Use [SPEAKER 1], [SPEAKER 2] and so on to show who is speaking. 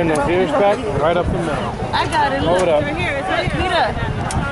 [SPEAKER 1] And the ears back, right up the middle.
[SPEAKER 2] I got it. Look,
[SPEAKER 1] Hold up.
[SPEAKER 2] Right here. It's right,
[SPEAKER 3] meet.